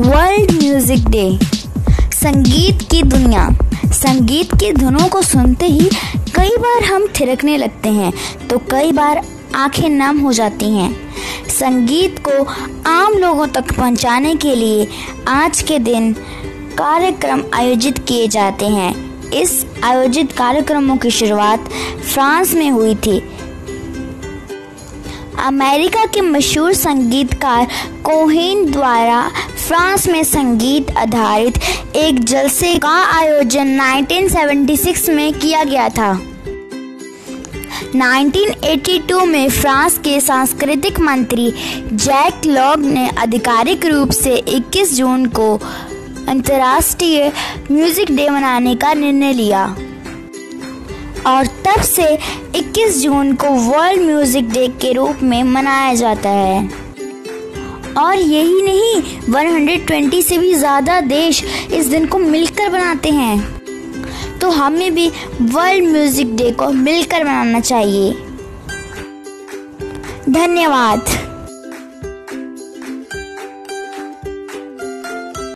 World music day संगीत की दुनिया। संगीत की धुनों को सुनते ही कई बार हम थिरकने लगते हैं तो कई बार आँखें नम हो जाती हैं। संगीत को आम लोगों तक पहुँचाने के लिए आज के दिन कार्यक्रम आयोजित किए जाते हैं। इस आयोजित कार्यक्रमों की शुरुआत फ्रांस में हुई थी। अमेरिका के मशहूर संगीतकार कोहिन द्वारा फ्रांस में संगीत आधारित एक जलसे का आयोजन 1976 में किया गया था। 1982 में फ्रांस के सांस्कृतिक मंत्री जैक लॉग ने आधिकारिक रूप से 21 जून को अंतर्राष्ट्रीय म्यूज़िक डे मनाने का निर्णय लिया। और तब से 21 जून को वर्ल्ड म्यूज़िक डे के रूप में मनाया जाता है। और यही नहीं 120 से भी ज़्यादा देश इस दिन को मिलकर बनाते हैं। तो हमें भी वर्ल्ड म्यूज़िक डे को मिलकर मनाना चाहिए। धन्यवाद।